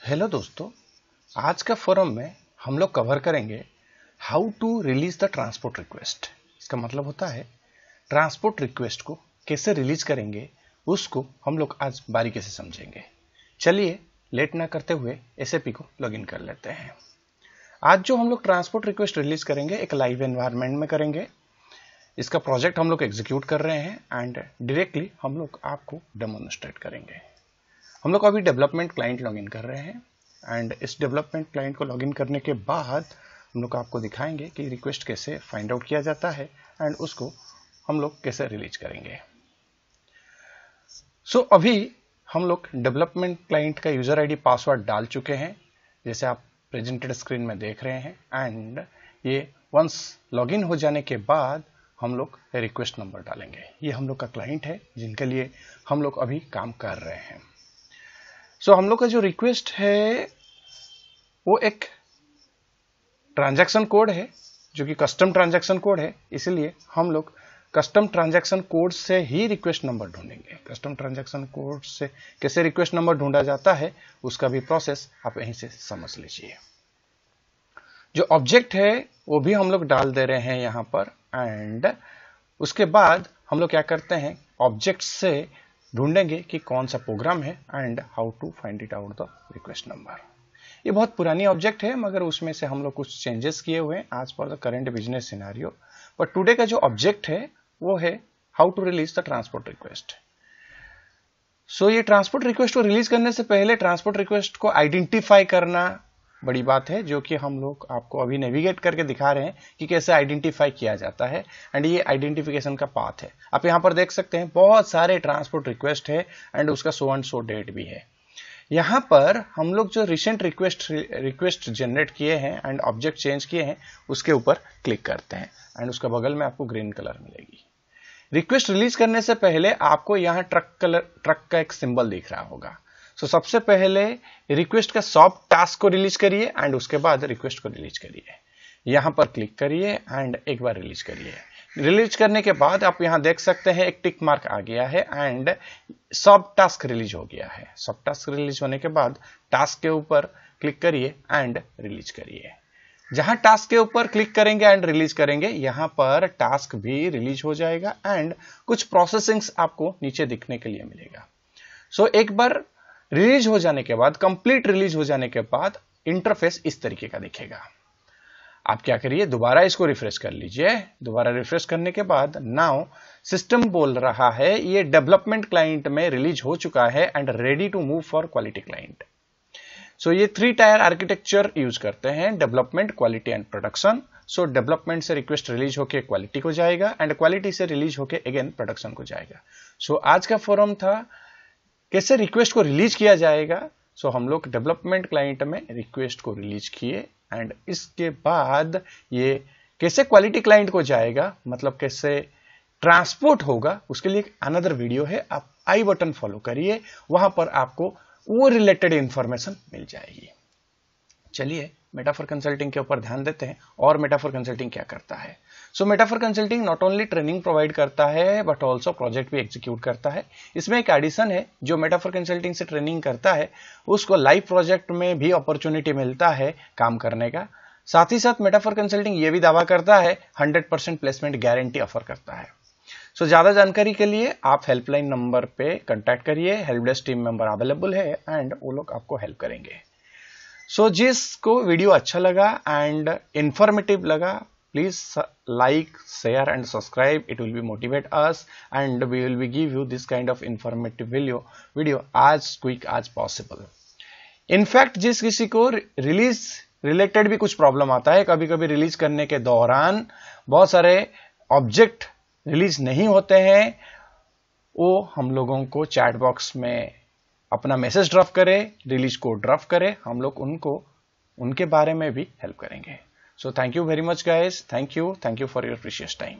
Hello दोस्तों, आज का फोरम में हम लोग कवर करेंगे how to release the transport request इसका मतलब होता है ट्रांसपोर्ट रिक्वेस्ट को कैसे रिलीज़ करेंगे, उसको हम लोग आज बारीकी से समझेंगे। चलिए लेट ना करते हुए एसएपी को लॉगिन कर लेते हैं। आज जो हम लोग ट्रांसपोर्ट रिक्वेस्ट रिलीज़ करेंगे, एक लाइव एनवायरमेंट में करेंगे। इसका प्रोजेक्ट हम लोग एग्जीक्यूट कर रहे हैं एंड डायरेक्टली हम लोग आपको डेमोन्स्ट्रेट करेंगे। हम लोग अभी डेवलपमेंट क्लाइंट लॉगिन कर रहे हैं एंड इस डेवलपमेंट क्लाइंट को लॉगिन करने के बाद हम लोग आपको दिखाएँगे कि रिक्वेस्ट कैसे फाइंड आउट किया जाता है एंड उसको हम लोग कैसे रिलीज़ करेंगे। सो so, अभी हम लोग डेवलपमेंट क्लाइंट का यूज़र आईडी पासवर्ड डाल चुके हैं जैसे आप प्रेजेंटेड स्क्रीन में देख रहे हैं एंड ये वंस लॉगिन हो जाने के बाद हम लोग रिक्वेस्ट नंबर डालेंगे। ये हम लोग का क्लाइंट है जिनके लिए हम लोग अभी काम कर रहे हैं। सो so, हम लोग का जो रिक्वेस्ट है वो एक ट्रांजैक्शन कोड है जो कि कस्टम ट्रांजैक्शन कोड है। इसलिए हम लोग कस्टम ट्रांजैक्शन कोड से ही रिक्वेस्ट नंबर ढूंढेंगे। कस्टम ट्रांजैक्शन कोड से कैसे रिक्वेस्ट नंबर ढूंढा जाता है उसका भी प्रोसेस आप यहीं से समझ लीजिए। जो ऑब्जेक्ट है वो भी हम लोग डाल दे रहे हैं यहाँ पर एंड उसके बाद हम लोग क्या करते हैं ऑब्जेक्ट से ढूंढेंगे कि कौन सा प्रोग्राम है and how to find it out the request number ये बहुत पुरानी ऑब्जेक्ट है, मगर उसमें से हम लोग कुछ चेंजेस किए हुए हैं आज पर the current business scenario but today का जो ऑब्जेक्ट है, वो है how to release the transport request so ये ट्रांसपोर्ट रिक्वेस्ट को रिलीज़ करने से पहले ट्रांसपोर्ट रिक्वेस्ट को आइडेंटिफाई करना बड़ी बात है, जो कि हम लोग आपको अभी नेविगेट करके दिखा रहे हैं कि कैसे आइडेंटिफाई किया जाता है एंड ये आइडेंटिफिकेशन का पाथ है। आप यहाँ पर देख सकते हैं, बहुत सारे ट्रांसपोर्ट रिक्वेस्ट है एंड उसका सो एंड सो डेट भी है। यहाँ पर हम लोग जो रिसेंट रिक्वेस्ट रिक्वेस्ट जनरेट किए हैं एंड ऑब्जेक्ट चेंज किए हैं, उसके ऊपर क्लिक करते हैं एंड उसका बगल में आपको ग्रीन कलर मिलेगी। रिक्वेस्ट रिलीज़ करने से पहले आपको यहाँ ट्रक कलर ट्रक का एक सिंबल दिख रहा होगा। सो so, सबसे पहले रिक्वेस्ट का सॉफ्ट टास्क को रिलीज़ करिए एंड उसके बाद रिक्वेस्ट को रिलीज़ करिए। यहाँ पर क्लिक करिए एंड एक बार रिलीज़ करिए। रिलीज़ करने के बाद आप यहाँ देख सकते हैं एक टिक मार्क आ गया है एंड सब टास्क रिलीज़ हो गया है। सब टास्क रिलीज़ होने के बाद टास्क के ऊपर क्लिक करिए एंड रिलीज़ करिए। जहाँ टास्क के ऊपर क्लिक करेंगे एंड रिलीज़ करेंगे यहाँ पर टास्क भी रिलीज़ हो जाएगा एंड कुछ प्रोसेसिंग्स आपको नीचे दिखने के लिए मिलेगा। सो so, एक बार रिलीज़ हो जाने के बाद कंप्लीट रिलीज़ हो जाने के बाद इंटरफेस इस तरीके का दिखेगा। आप क्या करिए दोबारा इसको रिफ्रेश कर लीजिए। दोबारा रिफ्रेश करने के बाद नाउ सिस्टम बोल रहा है ये डेवलपमेंट क्लाइंट में रिलीज़ हो चुका है and ready to move for quality client. So ये थ्री टायर आर्किटेक्चर यूज़ करते हैं development quality and production. So development से रिक्वेस्ट रिलीज़ होके क्वालिटी को जाएगा एंड क्वालिटी से रिलीज़ होके अगेन प्रोडक्शन को जाएगा। सो so, आज का फोरम था। कैसे रिक्वेस्ट को रिलीज़ किया जाएगा? सो so, हम लोग डेवलपमेंट क्लाइंट में रिक्वेस्ट को रिलीज़ किए एंड इसके बाद ये कैसे क्वालिटी क्लाइंट को जाएगा? मतलब कैसे ट्रांसपोर्ट होगा? उसके लिए एक अनदर वीडियो है। आप आई बटन फॉलो करिए। वहाँ पर आपको वो रिलेटेड इंफॉर्मेशन मिल जाएगी। चलिए मेटाफर कंसल्टिंग के ऊपर ध्यान देते हैं और मेटाफर कंसल्टिंग क्या करता है? So metaphor consulting not only training provide करता है बट ऑल्सो प्रोजेक्ट भी एग्जीक्यूट करता है। इसमें एक एडिशन है जो मेटाफर कंसल्टिंग से ट्रेनिंग करता है उसको लाइव प्रोजेक्ट में भी अपॉर्चुनिटी मिलता है काम करने का। साथ ही साथ मेटाफर कंसल्टिंग ये भी दावा करता है 100% प्लेसमेंट गारंटी ऑफ़र करता है। सो so, ज़्यादा जानकारी के लिए आप हेल्पलाइन नंबर पे कांटेक्ट करिए। Help desk team member available है एंड वो लोग आपको हेल्प करेंगे। सो so, जिसको वीडियो अच्छा लगा एंड इंफॉर्मेटिव लगा please like share and subscribe it will be motivate us and we will be give you this kind of informative video as quick as possible in fact जिस किसी को release related भी कुछ problem आता है कभी कभी रिलीज़ करने के दौरान बहुत सारे ऑब्जेक्ट रिलीज़ नहीं होते हैं वो हम लोगों को चैट बॉक्स में अपना मैसेज ड्रॉप करें रिलीज़ को ड्रॉप करें, हम लोग उनको, उनके बारे में भी हेल्प करेंगे। So thank you very much guys thank you thank you for your precious time